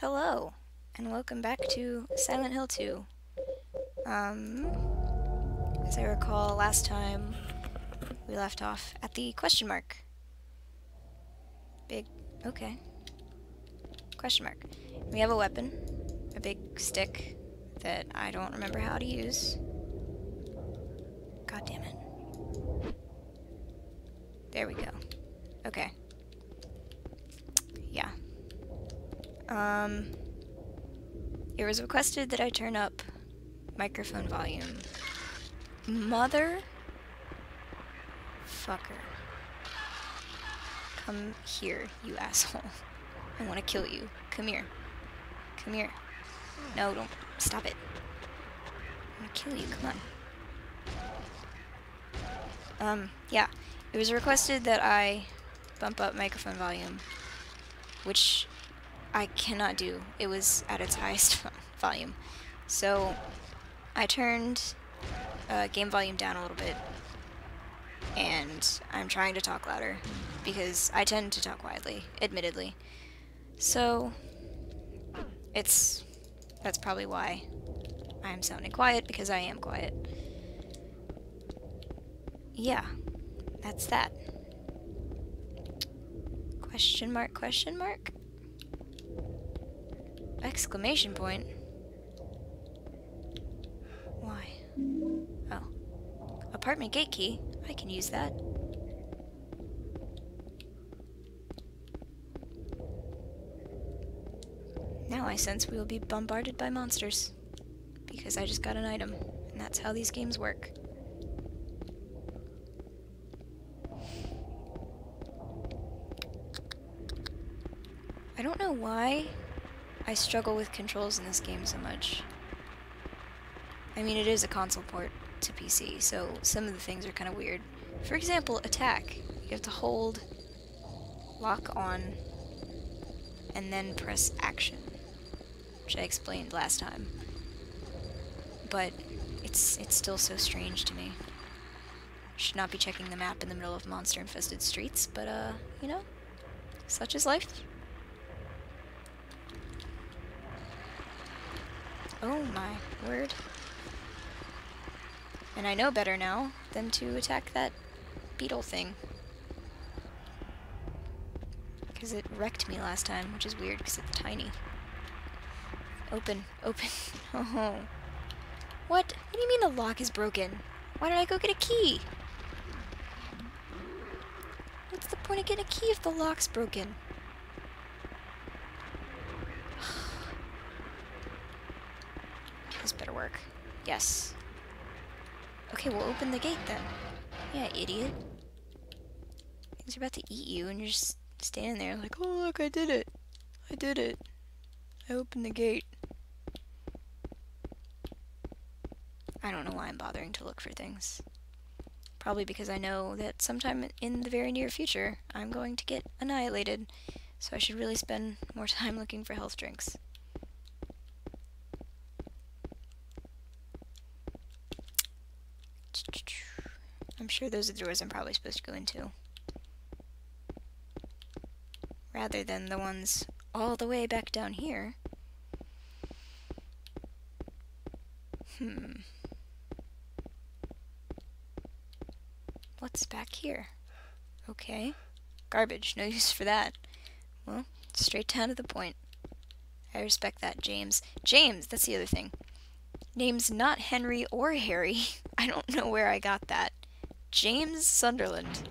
Hello, and welcome back to Silent Hill 2. Um, as I recall, last time we left off at the question mark. Big, okay. Question mark. We have a weapon, a big stick that I don't remember how to use. God damn it. There we go. Okay. Yeah. Um, it was requested that I turn up microphone volume. Mother fucker. Come here, you asshole. I want to kill you. Come here. Come here. No, don't. Stop it. I want to kill you. Come on. Um, yeah. It was requested that I bump up microphone volume, which I cannot do. It was at its highest volume. So I turned uh, game volume down a little bit, and I'm trying to talk louder because I tend to talk quietly, admittedly. So it's that's probably why I'm sounding quiet because I am quiet. Yeah, that's that. Question mark, question mark? Exclamation point? Why? Oh. Apartment gate key? I can use that. Now I sense we will be bombarded by monsters. Because I just got an item, and that's how these games work. I don't know why I struggle with controls in this game so much. I mean, it is a console port to PC, so some of the things are kind of weird. For example, attack. You have to hold, lock on, and then press action, which I explained last time. But it's it's still so strange to me. Should not be checking the map in the middle of monster-infested streets, but uh, you know, such is life. Oh my word. And I know better now than to attack that beetle thing. Because it wrecked me last time, which is weird because it's tiny. Open, open. Oh. What? What do you mean the lock is broken? Why did I go get a key? What's the point of getting a key if the lock's broken? This better work. Yes. Okay, we'll open the gate then. Yeah, idiot. Things are about to eat you and you're just standing there like, oh look, I did it. I did it. I opened the gate. I don't know why I'm bothering to look for things. Probably because I know that sometime in the very near future, I'm going to get annihilated, so I should really spend more time looking for health drinks. I'm sure those are the doors I'm probably supposed to go into. Rather than the ones all the way back down here. Hmm. What's back here? Okay. Garbage. No use for that. Well, straight down to the point. I respect that, James. James! That's the other thing. Name's not Henry or Harry. I don't know where I got that. James Sunderland.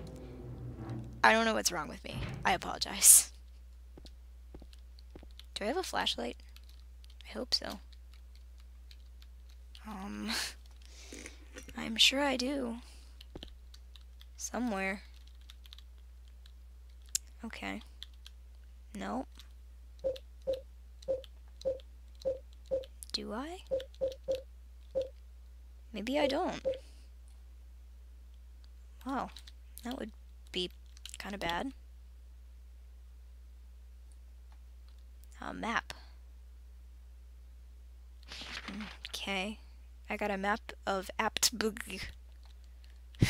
I don't know what's wrong with me. I apologize. Do I have a flashlight? I hope so. Um, I'm sure I do. Somewhere. Okay. Nope. Do I? Maybe I don't. Wow, that would be kind of bad. A map. Okay. I got a map of Aptbug.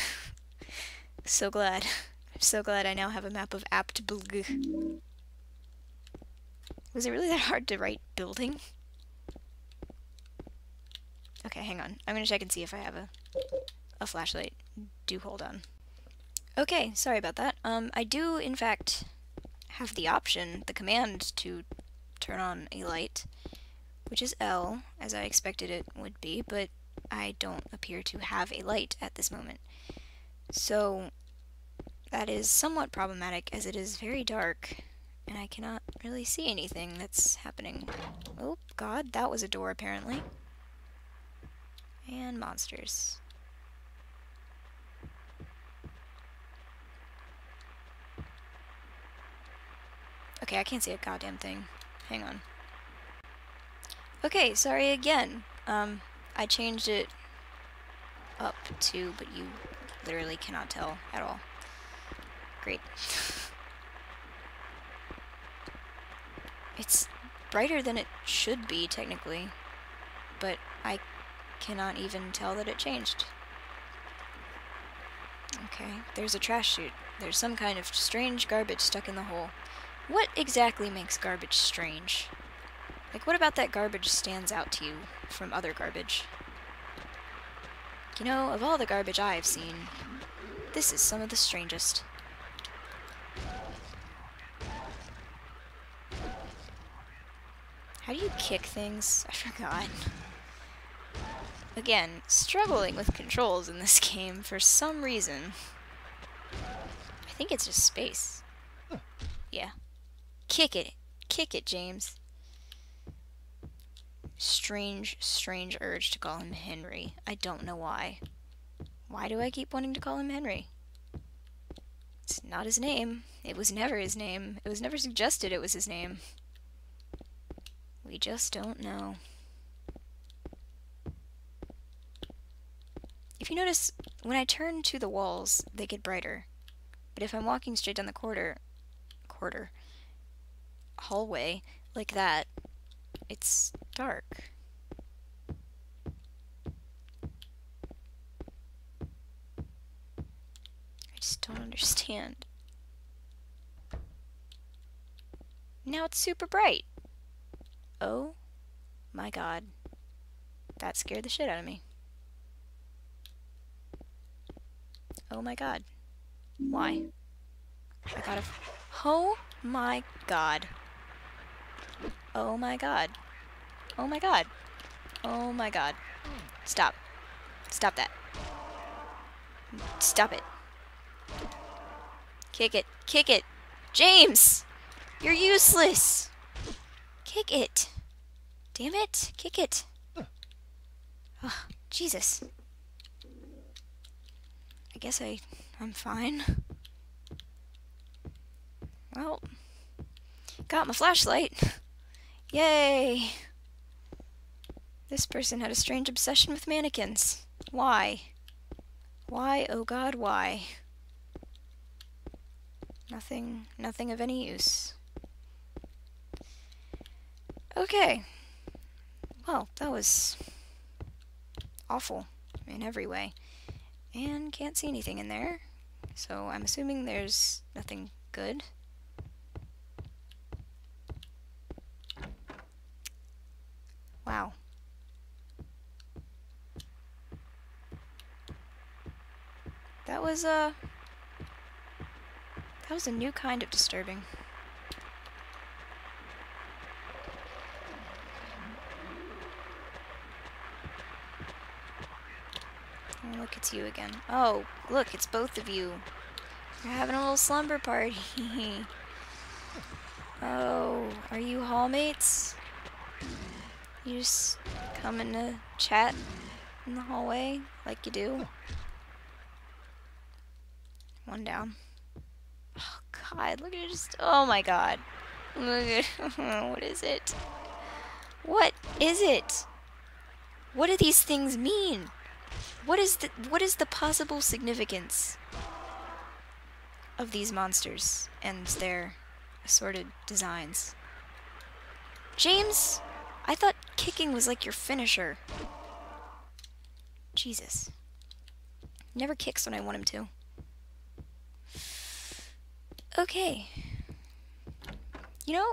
so glad. I'm so glad I now have a map of Aptbug. Was it really that hard to write building? Okay, hang on. I'm gonna check and see if I have a, a flashlight. Do hold on. Okay, sorry about that. Um, I do, in fact, have the option, the command to turn on a light, which is L, as I expected it would be, but I don't appear to have a light at this moment. So, that is somewhat problematic, as it is very dark, and I cannot really see anything that's happening. Oh, God, that was a door, apparently. And monsters. Okay, I can't see a goddamn thing. Hang on. Okay, sorry again. Um, I changed it up to, but you literally cannot tell at all. Great. it's brighter than it should be, technically, but I cannot even tell that it changed. Okay, there's a trash chute. There's some kind of strange garbage stuck in the hole. What exactly makes garbage strange? Like, what about that garbage stands out to you from other garbage? You know, of all the garbage I've seen, this is some of the strangest. How do you kick things? I forgot. Again, struggling with controls in this game for some reason. I think it's just space. Yeah. Kick it. Kick it, James. Strange, strange urge to call him Henry. I don't know why. Why do I keep wanting to call him Henry? It's not his name. It was never his name. It was never suggested it was his name. We just don't know. If you notice, when I turn to the walls, they get brighter. But if I'm walking straight down the corridor, corridor, hallway like that, it's dark. I just don't understand. Now it's super bright. Oh my god. That scared the shit out of me. Oh my god. Why? I gotta... Oh my god. Oh my god. Oh my god. Oh my god. Stop. Stop that. Stop it. Kick it. Kick it. James! You're useless! Kick it. Damn it. Kick it. Oh, Jesus. I guess I, I'm fine. Well, got my flashlight. Yay! This person had a strange obsession with mannequins. Why? Why, oh god, why? Nothing, nothing of any use. Okay. Well, that was awful in every way. And can't see anything in there. So I'm assuming there's nothing good. Wow. That was a... Uh, that was a new kind of disturbing. Oh, look, it's you again. Oh, look, it's both of you. You're having a little slumber party. oh, are you hallmates? You just come in to chat in the hallway like you do. One down. Oh god, look at it just oh my god. Look at what is it? What is it? What do these things mean? What is the what is the possible significance of these monsters and their assorted designs? James, I thought kicking was like your finisher. Jesus. Never kicks when I want him to. Okay. You know,